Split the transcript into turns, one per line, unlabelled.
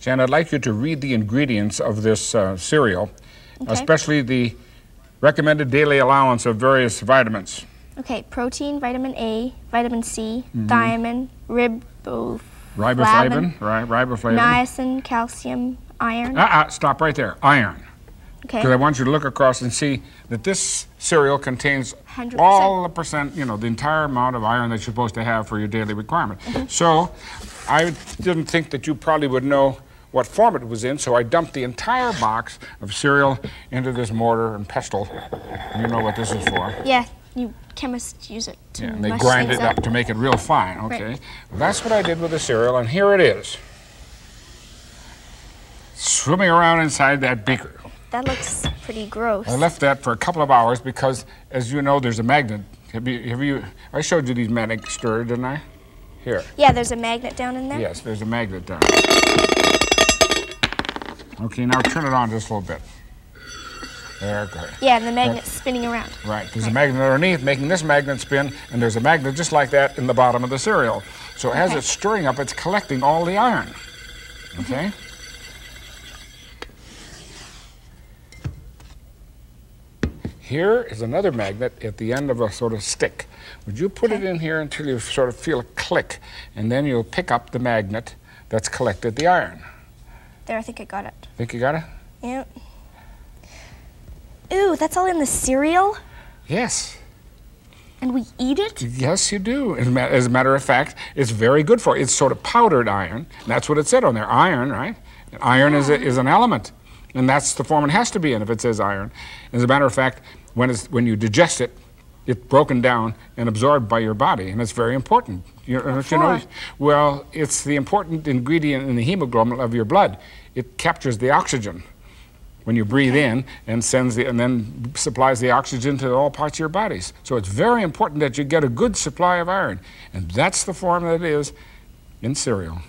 Jan, I'd like you to read the ingredients of this uh, cereal,
Okay.
especially the recommended daily allowance of various vitamins.
Okay, protein, vitamin A, vitamin C,
Mm-hmm.
thiamine, riboflavin,
Riboflavin, right? Riboflavin.
niacin, calcium, iron.
Uh-uh, stop right there. Iron.
Okay.
Because I want you to look across and see that this cereal contains
100%.
all the percent, you know, the entire amount of iron that you're supposed to have for your daily requirement.
Mm-hmm.
So I didn't think that you probably would know what form it was in, so I dumped the entire box of cereal into this mortar and pestle. You know what this is for.
Yeah, you chemists use it to
Yeah, and they grind it up to make it real fine, okay?
Right.
That's what I did with the cereal, and here it is. Swimming around inside that beaker.
That looks pretty gross.
I left that for a couple of hours because, as you know, there's a magnet. Have you, have you, I showed you these magnet stirred, didn't I? Here.
Yeah, there's a magnet down in there.
Yes, there's a magnet down. Okay, now turn it on just a little bit. There, good.
Yeah, and the magnet's spinning around.
Right, there's a magnet underneath making this magnet spin, and there's a magnet just like that in the bottom of the cereal. So as it's stirring up, it's collecting all the iron. Mm-hmm. Okay? Here is another magnet at the end of a sort of stick. Would you put it in here until you sort of feel a click, and then you'll pick up the magnet that's collected the iron.
There, I think I got it.
Think you got it?
Yep. Ooh, that's all in the cereal?
Yes.
And we eat it?
Yes, you do. As a ma- as a matter of fact, it's very good for you. It's sort of powdered iron. That's what it said on there. Iron, right? Iron is, a, is an element. And that's the form it has to be in if it says iron. As a matter of fact, when, it's, when you digest it, it's broken down and absorbed by your body, and it's very important. You, don't you know? Well, it's the important ingredient in the hemoglobin of your blood. It captures the oxygen when you breathe in and sends the, and then supplies the oxygen to all parts of your bodies. So it's very important that you get a good supply of iron, and that's the form that it is in cereal.